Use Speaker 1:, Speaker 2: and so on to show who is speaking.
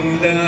Speaker 1: Allah.